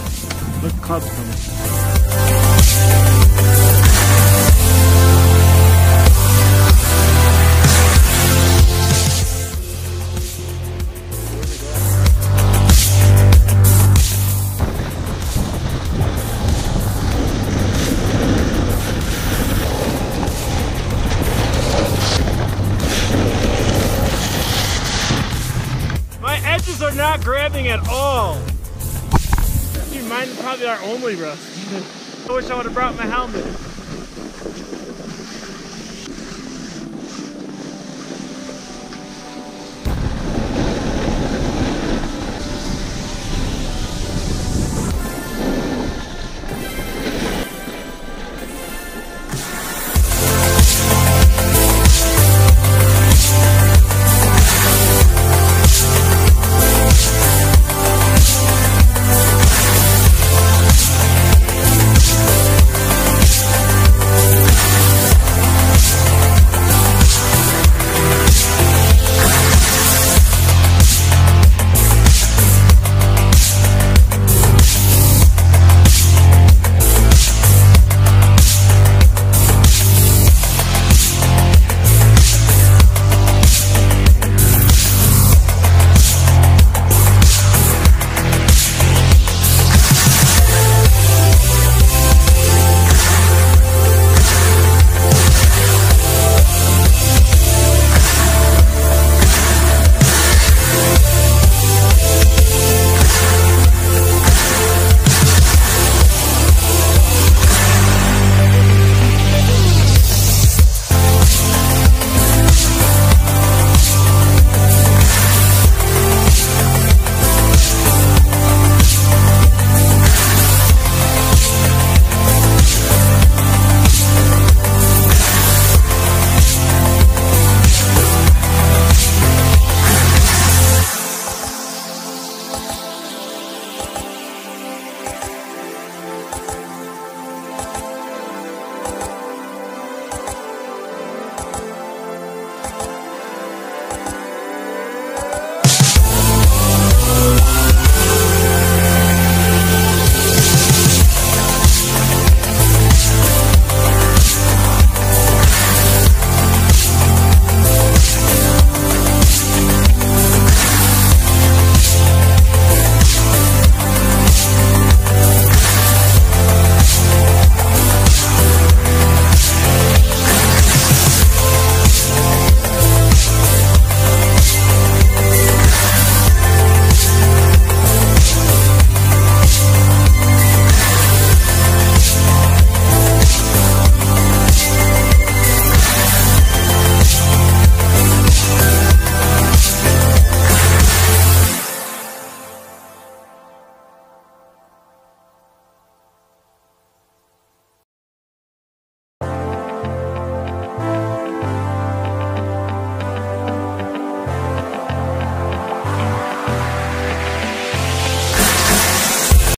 clouds coming. My edges are not grabbing at all. Mine's probably our only rust. I wish I would have brought my helmet.